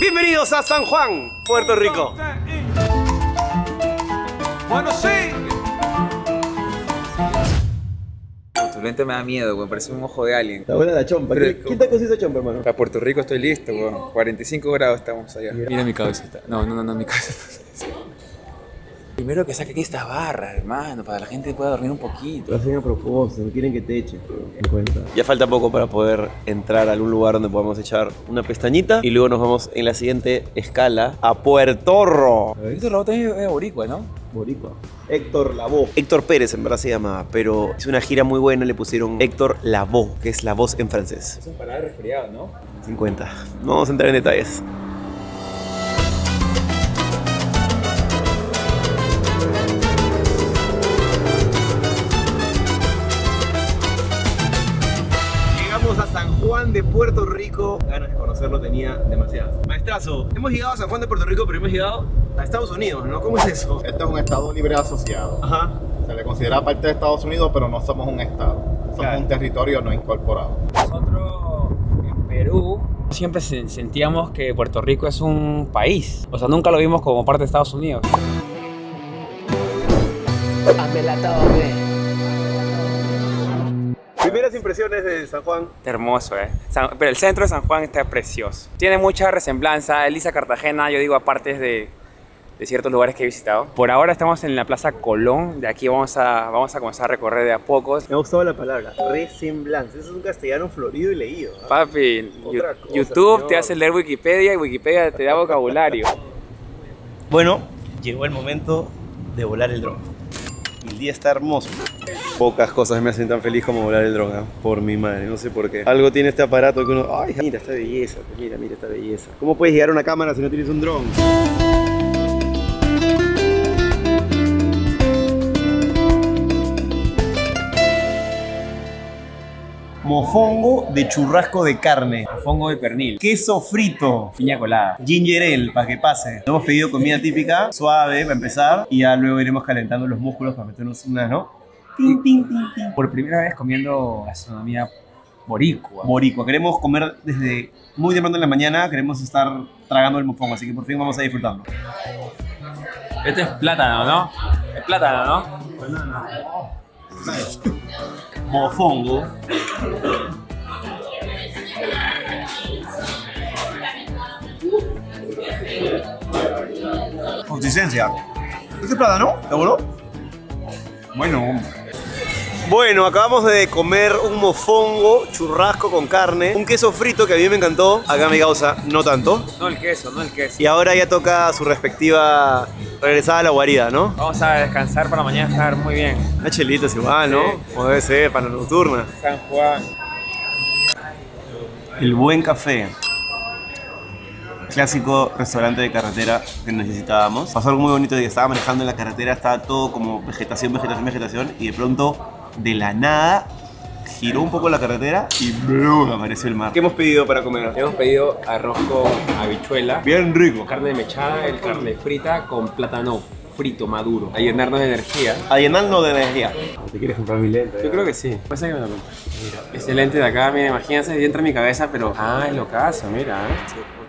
Bienvenidos a San Juan, Puerto Rico. Bueno, sí. Tu lente me da miedo, weón. Parece un ojo de alien. Está buena la chompa. ¿Qué, ¿Qué te cosita chompa, hermano? Para Puerto Rico estoy listo, weón. 45 grados estamos allá. Mira mi cabecita. No, no, no, no, mi cabeza. Primero que saquen esta barra, hermano, para que la gente pueda dormir un poquito. Lo hacen a propósito, no quieren que te echen. En cuenta. Ya falta poco para poder entrar a algún lugar donde podamos echar una pestañita y luego nos vamos en la siguiente escala a Puerto Rico. Víctor Raúl también es boricua, ¿no? Boricua. Héctor Lavoe. Héctor Pérez en verdad se llamaba, pero es una gira muy buena, le pusieron Héctor Lavoe, que es la voz en francés. Es un parada resfriado, ¿no? 50. No vamos a entrar en detalles. Ganas de conocerlo tenía demasiadas. Maestrazo, hemos llegado a San Juan de Puerto Rico, pero hemos llegado a Estados Unidos, ¿no? ¿Cómo es eso? Este es un estado libre asociado. Ajá. Se le considera parte de Estados Unidos, pero no somos un estado. Somos Claro. un territorio no incorporado. Nosotros en Perú siempre se- sentíamos que Puerto Rico es un país. O sea, nunca lo vimos como parte de Estados Unidos. Impresiones de San Juan. Está hermoso, ¿eh? San- pero el centro de San Juan está precioso. Tiene mucha resemblanza. Elisa Cartagena, yo digo, aparte de, de ciertos lugares que he visitado. Por ahora estamos en la Plaza Colón. De aquí vamos a, vamos a comenzar a recorrer de a pocos. Me ha gustado la palabra, resemblanza. Eso es un castellano florido y leído. ¿ah? Papi, Otra cosa, YouTube señor. te hace leer Wikipedia y Wikipedia te da vocabulario. Bueno, llegó el momento de volar el dron. Día está hermoso. Pocas cosas me hacen tan feliz como volar el dron, ¿ah? por mi madre, no sé por qué. Algo tiene este aparato que uno, ay, mira esta belleza, mira, mira esta belleza. ¿Cómo puedes llegar a una cámara si no tienes un dron? Mofongo de churrasco de carne. Fongo de pernil, Queso frito. piña colada. Ginger ale, para que pase. Hemos pedido comida típica, suave, para empezar. Y ya luego iremos calentando los músculos para meternos una, ¿no? Tin, tin, tin, tin. Por primera vez comiendo gastronomía boricua. Boricua. Queremos comer desde muy temprano en la mañana. Queremos estar tragando el mofongo, así que por fin vamos a disfrutarlo. Este es plátano, ¿no? Es plátano, ¿no? Mofongo. Consistencia. ¿Este es plátano? ¿Seguro? Bueno, Bueno, acabamos de comer un mofongo, churrasco con carne, un queso frito que a mí me encantó, acá mi causa no tanto. no el queso, no el queso. Y ahora ya toca su respectiva regresada a la guarida, ¿no? Vamos a descansar para mañana estar muy bien. Una chelita es igual, ¿no? Como debe ser, para la nocturna. San Juan. El buen café. Clásico restaurante de carretera que necesitábamos. Pasó algo muy bonito de que estaba manejando en la carretera, estaba todo como vegetación, vegetación, vegetación, y de pronto, de la nada, giró un poco la carretera y ¡blum! apareció el mar. ¿Qué hemos pedido para comer? Hemos pedido arroz con habichuela, Bien rico. carne mechada, el carne frita con plátano frito maduro. A llenarnos de energía. A llenarnos de energía. ¿Te quieres comprar mi lente? Yo creo que sí. Pasa que me lo compro. Mira, ese lente de acá, mira, imagínense, entra en mi cabeza, pero. Ah, es lo caso, mira.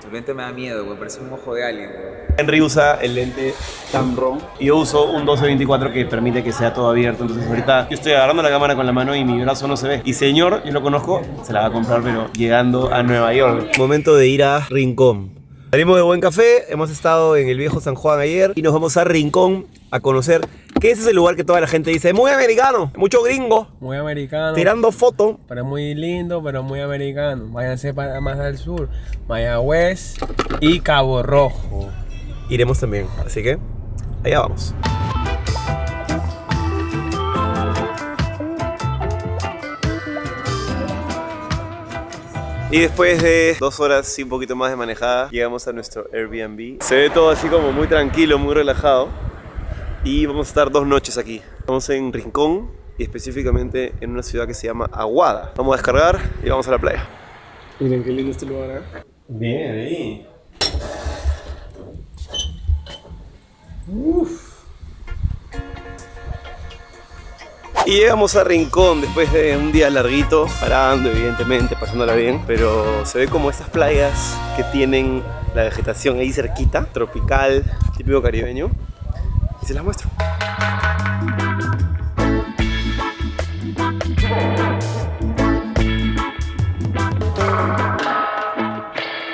tu lente me da miedo, güey. Parece un ojo de alien, güey. Henry usa el lente Tamron y yo uso un 1224 que permite que sea todo abierto. Entonces ahorita yo estoy agarrando la cámara con la mano y mi brazo no se ve. Y señor, yo lo conozco, se la va a comprar pero llegando a Nueva York. Momento de ir a Rincón. Salimos de Buen Café, hemos estado en el viejo San Juan ayer y nos vamos a Rincón a conocer que ese es el lugar que toda la gente dice, muy americano, mucho gringo, Muy americano. tirando fotos. Pero muy lindo, pero muy americano. Váyanse para más al sur. Mayagüez y Cabo Rojo. Iremos también, así que allá vamos. Y después de dos horas y un poquito más de manejada, llegamos a nuestro Airbnb. Se ve todo así como muy tranquilo, muy relajado. Y vamos a estar dos noches aquí. Estamos en Rincón y específicamente en una ciudad que se llama Aguada. Vamos a descargar y vamos a la playa. Miren qué lindo este lugar, ¿eh? Bien, ahí. Y llegamos a Rincón después de un día larguito, parando evidentemente, pasándola bien, pero se ve como estas playas que tienen la vegetación ahí cerquita, tropical, típico caribeño. Y se las muestro.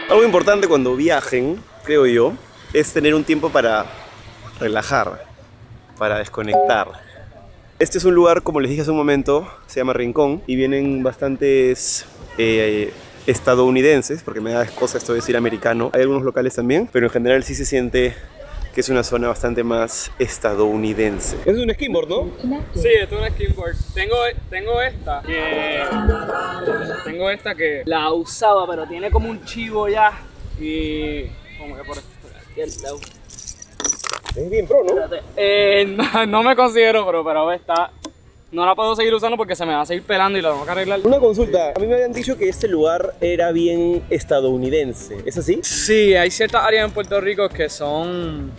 Algo importante cuando viajen, creo yo, es tener un tiempo para relajar, para desconectar. Este es un lugar, como les dije hace un momento, se llama Rincón y vienen bastantes eh, estadounidenses, porque me da cosa esto de decir americano. Hay algunos locales también, pero en general sí se siente que es una zona bastante más estadounidense. Es un skimboard, ¿no? Sí, es una skimboard. Tengo, tengo esta que. Tengo esta que la usaba, pero tiene como un chivo ya. Y. Como que por aquí al lado. Es bien pro. Eh, no, no me considero, pero, pero está. No la puedo seguir usando porque se me va a seguir pelando y la tengo que arreglar. Una consulta. A mí me habían dicho que este lugar era bien estadounidense. ¿Es así? Sí, hay ciertas áreas en Puerto Rico que son.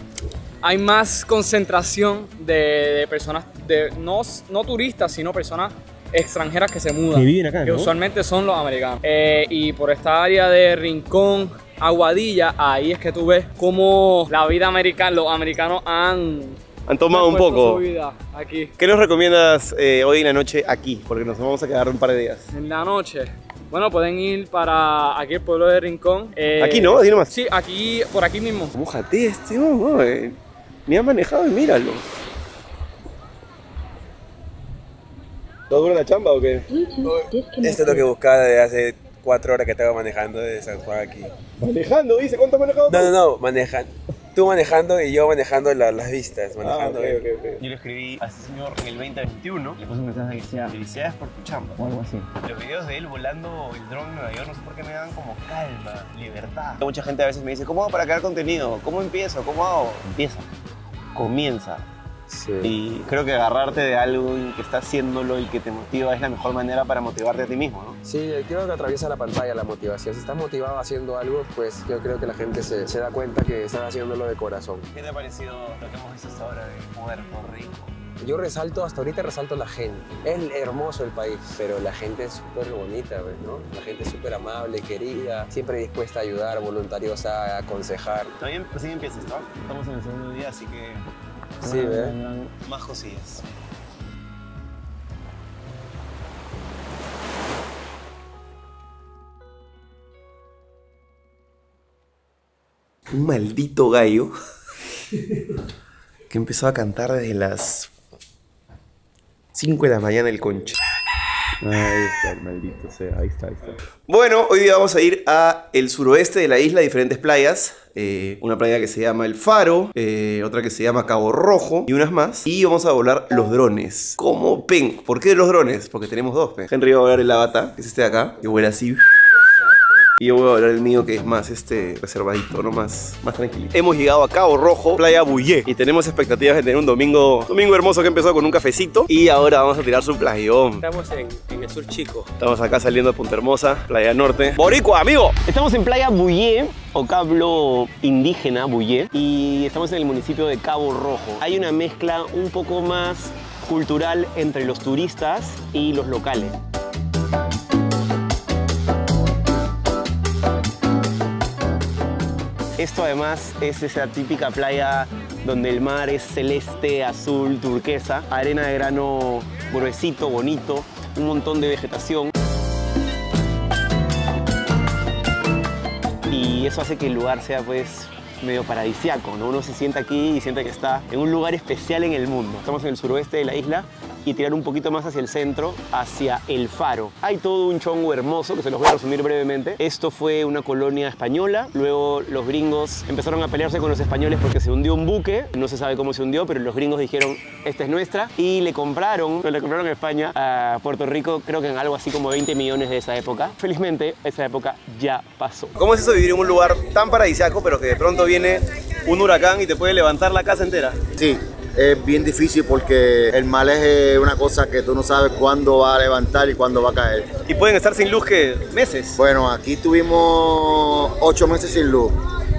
Hay más concentración de, de personas, de, no, no turistas, sino personas extranjeras que se mudan. Que viven acá, Que ¿no? usualmente son los americanos. Eh, y por esta área de Rincón, Aguadilla, ahí es que tú ves cómo la vida americana, los americanos han. Han tomado un poco. Su vida aquí. ¿Qué nos recomiendas eh, hoy en la noche aquí? Porque nos vamos a quedar un par de días. En la noche. Bueno, pueden ir para aquí el pueblo de Rincón. Eh, Aquí, ¿no? Nomás. Sí, aquí, por aquí mismo. Mójate este, no, no, eh, Ni ha manejado y míralo. ¿No dura la chamba o qué? Esto es lo que buscaba desde hace cuatro horas que estaba manejando de San Juan aquí. Manejando, dice, ¿cuánto has manejado? No, no, no, manejan. Tú manejando y yo manejando la- las vistas. Ah, Manejando. ok, ok, ok. Yo le escribí a este señor en el 2021. Le puse un mensaje que decía, felicidades por tu chamba. O algo así. Los videos de él volando el dron en Nueva York, no sé por qué me dan como calma, libertad. Mucha gente a veces me dice, ¿cómo hago para crear contenido? ¿Cómo empiezo? ¿Cómo hago? Empieza. Comienza. Sí. Y creo que agarrarte de algo y que está haciéndolo y que te motiva es la mejor manera para motivarte a ti mismo, ¿no? Sí, creo que atraviesa la pantalla la motivación. Si estás motivado haciendo algo, pues yo creo que la gente se, se da cuenta que estás haciéndolo de corazón. ¿Qué te ha parecido lo que hemos visto hasta ahora de Puerto Rico? Yo resalto, hasta ahorita resalto la gente. Es hermoso el país, pero la gente es súper bonita, ¿ves, ¿no? La gente es súper amable, querida, siempre dispuesta a ayudar, voluntariosa, a aconsejar. Todavía recién empiezas, ¿no? Estamos en el segundo día, así que... Sí, vendrán Más cosillas. Un maldito gallo que empezó a cantar desde las 5 de la mañana el concha. Ahí está el maldito sea, ahí está, ahí está. Bueno, hoy día vamos a ir a el suroeste de la isla, diferentes playas. Eh, una playa que se llama El Faro, eh, otra que se llama Cabo Rojo y unas más. Y vamos a volar los drones. ¿Cómo pen? ¿Por qué los drones? Porque tenemos dos. pen. Henry va a volar el Avata, que es este de acá, que vuela así. Y yo voy a hablar el mío que es más este reservadito, ¿no? Más, más tranquilo. Hemos llegado a Cabo Rojo, Playa Buyé. Y tenemos expectativas de tener un domingo, domingo hermoso que empezó con un cafecito. Y ahora vamos a tirar su playón. Estamos en, en el sur chico. Estamos acá saliendo a Punta Hermosa, Playa Norte. Boricua, amigo. Estamos en Playa Buyé, o cablo indígena Buyé, y estamos en el municipio de Cabo Rojo. Hay una mezcla un poco más cultural entre los turistas y los locales. Esto además es esa típica playa donde el mar es celeste, azul, turquesa, arena de grano gruesito, bonito, un montón de vegetación. Y eso hace que el lugar sea pues medio paradisiaco, ¿no? Uno se sienta aquí y siente que está en un lugar especial en el mundo. Estamos en el suroeste de la isla y tirar un poquito más hacia el centro, hacia el faro. Hay todo un chongo hermoso que se los voy a resumir brevemente. Esto fue una colonia española, luego los gringos empezaron a pelearse con los españoles porque se hundió un buque, no se sabe cómo se hundió, pero los gringos dijeron, esta es nuestra, y le compraron, le compraron a España, a Puerto Rico, creo que en algo así como 20 millones de esa época. Felizmente, esa época ya pasó. ¿Cómo es eso vivir en un lugar tan paradisiaco, pero que de pronto viene un huracán y te puede levantar la casa entera? Sí, es bien difícil porque el mal es eh, una cosa que tú no sabes cuándo va a levantar y cuándo va a caer. Y pueden estar sin luz que meses. Bueno, aquí tuvimos ocho meses sin luz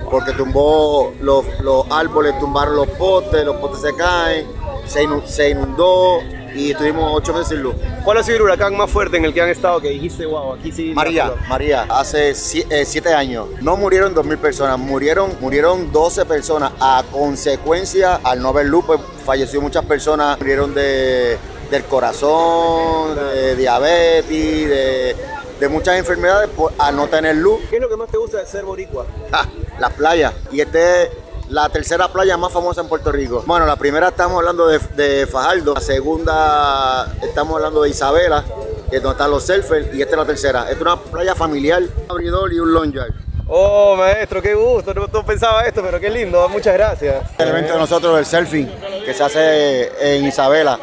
porque tumbó los, los árboles, tumbaron los postes, los postes se caen, se, inu- se inundó y estuvimos ocho meses sin luz. ¿Cuál ha sido el huracán más fuerte en el que han estado que dijiste, wow, aquí sí... María, María, hace eh, siete años. No murieron 2.000 personas, murieron, murieron 12 personas. A consecuencia, al no haber luz, pues falleció muchas personas. Murieron de, del corazón, de diabetes, de, de muchas enfermedades por a no tener luz. ¿Qué es lo que más te gusta de ser boricua? Ah, las playas. Y esta es la tercera playa más famosa en Puerto Rico. Bueno, la primera estamos hablando de, de Fajardo. La segunda estamos hablando de Isabela, que es donde están los surfers. Y esta es la tercera. Esta es una playa familiar, un abridor y un long yard. Oh, maestro, qué gusto. No, no pensaba esto, pero qué lindo. Muchas gracias. El evento de nosotros del surfing, que se hace en Isabela.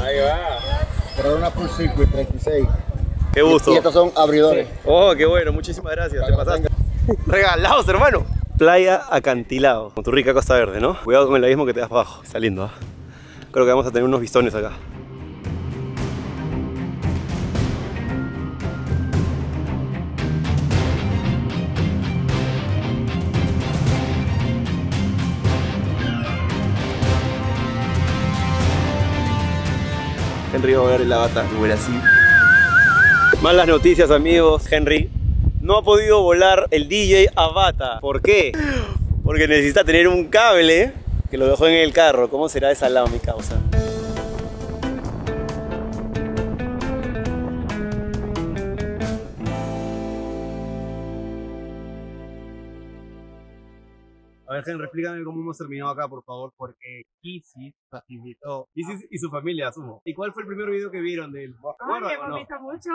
Ahí va. Pero una Full Circuit 36. Qué gusto. Y estos son abridores. Oh, qué bueno. Muchísimas gracias. Te pasaste. Regalados, hermano. Playa acantilado, con tu rica Costa Verde, ¿no? Cuidado con el abismo que te das para abajo. Está lindo, ¿ah? Creo que vamos a tener unos vistones acá. Henry va a ver el avatar Brasil. Malas noticias, amigos. Henry no ha podido volar el DJ Avata. ¿Por qué? Porque necesita tener un cable que lo dejó en el carro. ¿Cómo será esa lado, mi causa? A ver, Henry, explícame cómo hemos terminado acá, por favor, porque Kissy nos invitó. Kissy y su familia, asumo. ¿Y cuál fue el primer video que vieron de él? ¿Recuerdan o no? mucho.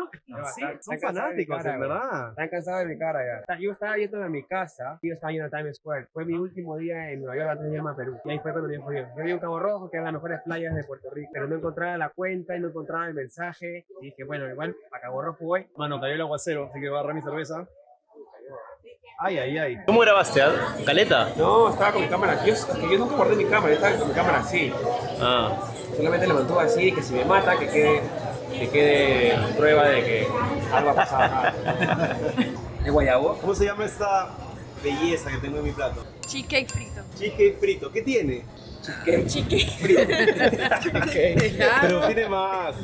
Sí, son fanáticos, en verdad. Están cansados de mi cara ya. Yo estaba yendo a mi casa, yo estaba yendo a Times Square. Fue mi último día en Nueva York antes de irme a Perú. Y ahí fue cuando yo fui. Yo vivo en Cabo Rojo, que es las mejores playas de Puerto Rico. Pero no encontraba la cuenta y no encontraba el mensaje. Y dije, bueno, igual a Cabo Rojo voy. Mano, cayó el aguacero, así que voy a agarrar mi cerveza. Ay, ay, ay. ¿Cómo grabaste? ah? ¿Caleta? No, estaba con mi cámara. Yo, yo nunca guardé mi cámara, yo estaba con mi cámara así. Ah. Solamente le mantuve así, que si me mata, que quede, que quede prueba de que algo ha pasado. ¿Es guayabo? ¿Cómo se llama esta belleza que tengo en mi plato? Cheesecake frito. Cheesecake frito. ¿Qué tiene? Cheesecake. Pero tiene más.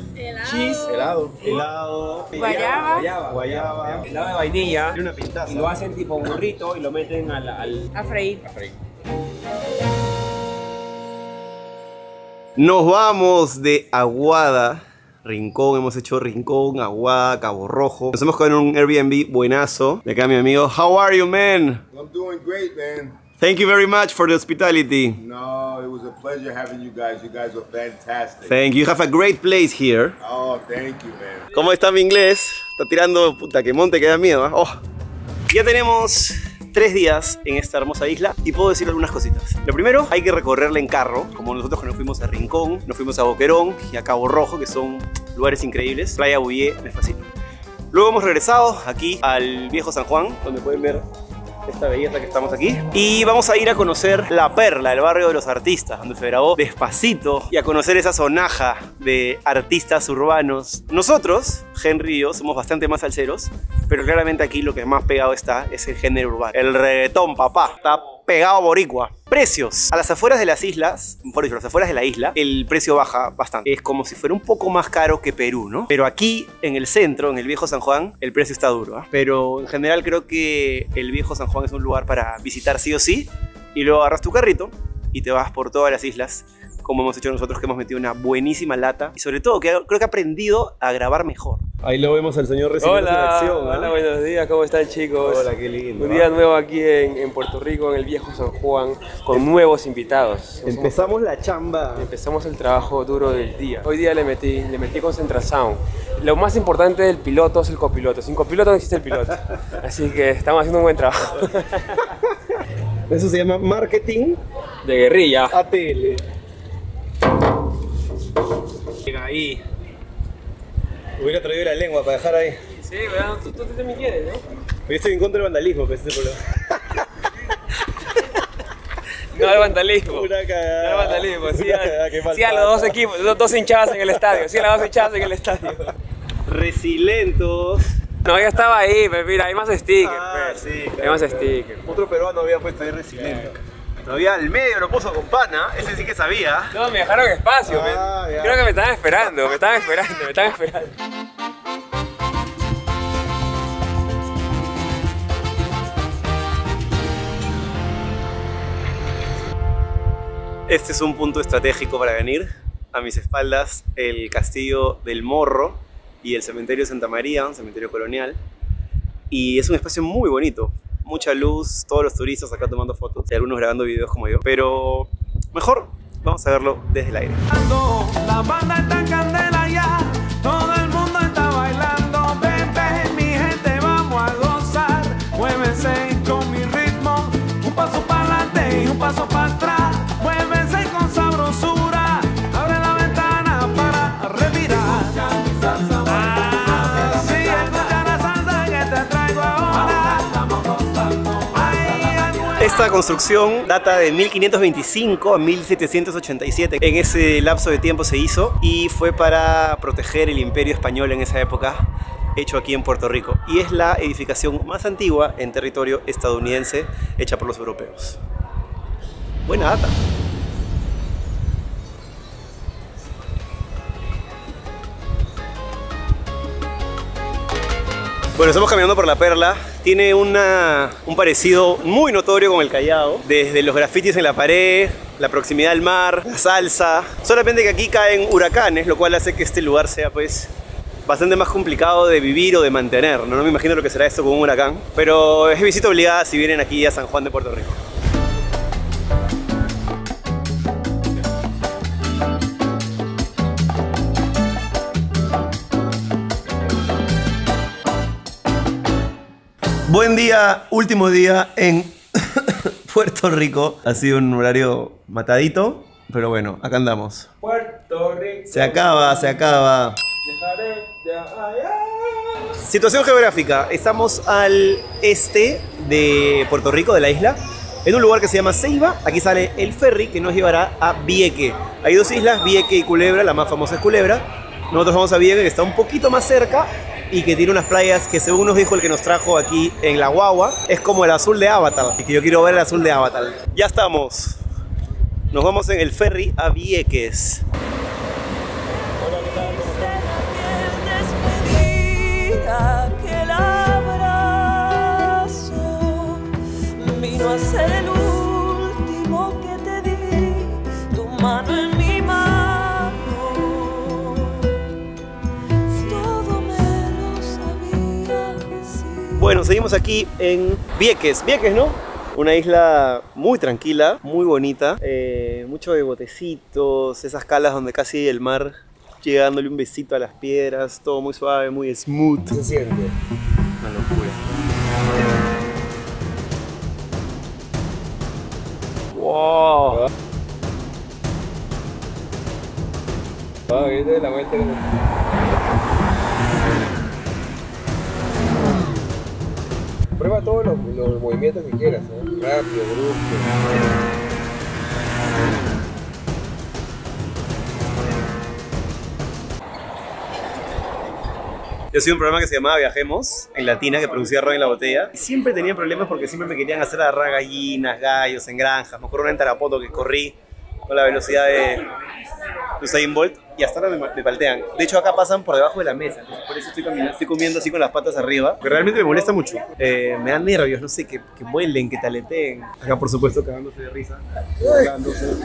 Cheese, helado. Helado. Guayaba. Guayaba. Guayaba. Helado de vainilla. Tiene una pintaza. Y lo hacen tipo burrito y lo meten al... al... A freír. a freír. Nos vamos de Aguada. Rincón, hemos hecho Rincón, Aguada, Cabo Rojo. Nos hemos quedado en un Airbnb buenazo. De acá mi amigo. How are you, man? I'm doing great, man. Thank you very much for the hospitality. No, it was a pleasure having you guys. You guys were fantastic. Thank you. You have a great place here. Oh, thank you, man. ¿Cómo está mi inglés? Está tirando, puta, que monte que da miedo. ¿ah? Oh. Ya tenemos tres días en esta hermosa isla y puedo decir algunas cositas. Lo primero, hay que recorrerla en carro, como nosotros que nos fuimos a Rincón, nos fuimos a Boquerón y a Cabo Rojo, que son lugares increíbles. Playa Buyé, me fascina. Luego hemos regresado aquí al viejo San Juan, donde pueden ver esta belleza que estamos aquí. Y vamos a ir a conocer La Perla, el barrio de los artistas, donde se grabó Despacito, y a conocer esa sonaja de artistas urbanos. Nosotros, Henry y yo, somos bastante más salseros, pero claramente aquí lo que más pegado está es el género urbano. El reggaetón, papá, está pegado boricua. Precios. A las afueras de las islas, por eso, a las afueras de la isla, el precio baja bastante. Es como si fuera un poco más caro que Perú, ¿no? Pero aquí, en el centro, en el viejo San Juan, el precio está duro. ¿ah? Pero en general creo que el viejo San Juan es un lugar para visitar sí o sí. Y luego agarras tu carrito y te vas por todas las islas como hemos hecho nosotros que hemos metido una buenísima lata y sobre todo que creo que ha aprendido a grabar mejor. Ahí lo vemos al señor Hola, hola, buenos días, ¿cómo están chicos? Hola, qué lindo. Un día nuevo aquí en, en Puerto Rico, en el viejo San Juan, con nuevos invitados. Empezamos la chamba. Empezamos el trabajo duro del día. Hoy día le metí, le metí concentración. Lo más importante del piloto es el copiloto. Sin copiloto no existe el piloto. Así que estamos haciendo un buen trabajo. Eso se llama marketing De guerrilla. ATL. Llega ahí. Hubiera traído la lengua para dejar ahí. Sí, ¿verdad? Tú, tú también quieres, ¿no? Yo estoy en contra del vandalismo, pero ese es el problema. No hay vandalismo. Una No hay vandalismo. Sí, a, sí a los dos equipos, los dos hinchadas en el estadio. Sí a las dos hinchadas en el estadio. Resilentos. No, ya estaba ahí, pero mira, hay más stickers. Ah, pues. sí, Hay más stickers. Otro peruano había puesto ahí resiliente. Todavía al medio lo puso con pana, ese sí que sabía. No, me dejaron espacio. Ah, creo que me estaban esperando, me estaban esperando, me estaban esperando. Este es un punto estratégico para venir. A mis espaldas el castillo del Morro y el cementerio de Santa María, un cementerio colonial. Y es un espacio muy bonito. Mucha luz, todos los turistas acá tomando fotos y algunos grabando videos como yo. Pero mejor vamos a verlo desde el aire. Esta construcción data de 1525 a 1787. En ese lapso de tiempo se hizo y fue para proteger el imperio español en esa época, hecho aquí en Puerto Rico. Y es la edificación más antigua en territorio estadounidense hecha por los europeos. Buena data. Bueno, estamos caminando por la Perla. Tiene una- un parecido muy notorio con el Callao. Desde los grafitis en la pared, la proximidad al mar, la salsa. Solamente que aquí caen huracanes, lo cual hace que este lugar sea pues bastante más complicado de vivir o de mantener. No, No me imagino lo que será esto con un huracán. Pero es visita obligada si vienen aquí a San Juan de Puerto Rico. Buen día, último día en Puerto Rico. Ha sido un horario matadito, pero bueno, acá andamos. Puerto Rico. Se acaba, se acaba. Dejaré de allá. Situación geográfica. Estamos al este de Puerto Rico, de la isla, en un lugar que se llama Ceiba. Aquí sale el ferry que nos llevará a Vieque. Hay dos islas, Vieque y Culebra. La más famosa es Culebra. Nosotros vamos a Vieque, que está un poquito más cerca y que tiene unas playas que según nos dijo el que nos trajo aquí en la guagua, es como el azul de Avatar. Y que yo quiero ver el azul de Avatar. Ya estamos. Nos vamos en el ferry a Vieques. Bueno, seguimos aquí en Vieques. Vieques, ¿no? Una isla muy tranquila, muy bonita. eh, mucho de botecitos, esas calas donde casi el mar llega dándole un besito a las piedras. Todo muy suave, muy smooth. Se siente. Una locura. Wow. Ah, viste la vuelta Prueba todos los, movimientos que quieras, ¿eh? Rápido, brusco. Yo hacía un programa que se llamaba Viajemos, en Latina, que producía Ron en la botella. Siempre tenía problemas porque siempre me querían hacer agarrar gallinas, gallos en granjas. Me acuerdo una en Tarapoto que corrí con la velocidad de Usain Bolt y hasta ahora me, me paltean. De hecho, acá pasan por debajo de la mesa. por eso estoy, caminando, estoy comiendo así con las patas arriba. Que realmente me molesta mucho. Eh, me dan nervios, no sé, que, que vuelen, que taleteen. Acá, por supuesto, cagándose de risa. Cagándose.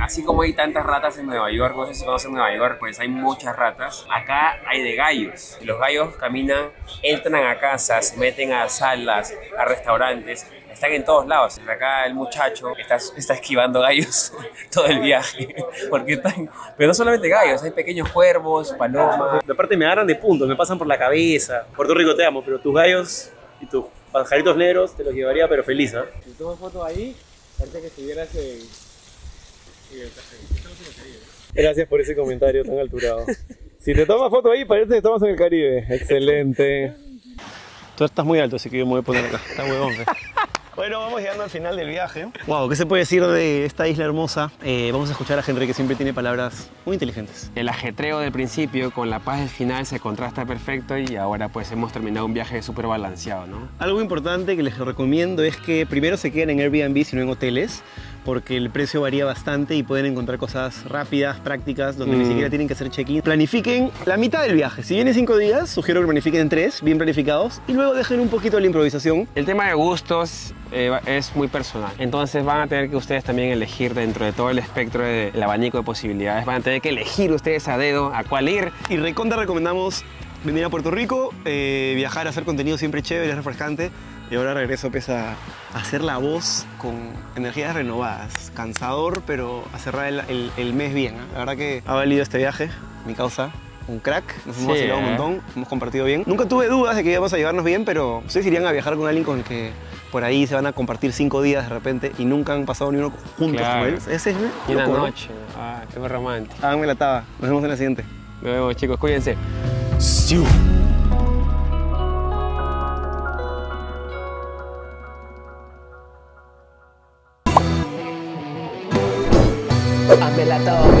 Así como hay tantas ratas en Nueva York, no sé si conocen Nueva York, pues hay muchas ratas. Acá hay de gallos. Los gallos caminan, entran a casas, se meten a salas, a restaurantes. Están en todos lados. Acá el muchacho está, está esquivando gallos todo el viaje. Porque están... Pero no solamente gallos, hay pequeños cuervos, palomas. De parte me agarran de puntos, me pasan por la cabeza. Puerto Rico te amo, pero tus gallos y tus pajaritos negros te los llevaría, pero feliz, ¿ah? Si tomas fotos ahí, parece que estuvieras en. en el Gracias por ese comentario tan alturado. Si te tomas foto ahí, parece que estamos en el Caribe. Excelente. Tú estás muy alto, así que yo me voy a poner acá. Está huevón. Bueno, vamos llegando al final del viaje. Wow, ¿qué se puede decir de esta isla hermosa? Eh, vamos a escuchar a Henry que siempre tiene palabras muy inteligentes. El ajetreo del principio con la paz del final se contrasta perfecto y ahora pues hemos terminado un viaje súper balanceado, ¿no? Algo importante que les recomiendo es que primero se queden en Airbnb, si no en hoteles, porque el precio varía bastante y pueden encontrar cosas rápidas, prácticas, donde ni Mm. siquiera tienen que hacer check-in. Planifiquen la mitad del viaje. Si vienen cinco días, sugiero que planifiquen tres, bien planificados, y luego dejen un poquito la improvisación. El tema de gustos eh, es muy personal. Entonces van a tener que ustedes también elegir dentro de todo el espectro del abanico de posibilidades. Van a tener que elegir ustedes a dedo a cuál ir. Y recontra recomendamos venir a Puerto Rico, eh, viajar, hacer contenido siempre chévere, es refrescante. Y ahora regreso pues, a a hacer la voz con energías renovadas. Cansador, pero a cerrar el, el- el mes bien. ¿eh? La verdad que ha valido este viaje, mi causa. Un crack, nos hemos Sí, vacilado un ¿eh? montón, hemos compartido bien. Nunca tuve dudas de que íbamos a llevarnos bien, pero ustedes irían a viajar con alguien con el que por ahí se van a compartir cinco días de repente y nunca han pasado ni uno juntos Claro. con él. Ese es Y una noche. Ah, qué romántico. Háganme la taba. Nos vemos en la siguiente. Nos vemos, chicos. Cuídense. Taba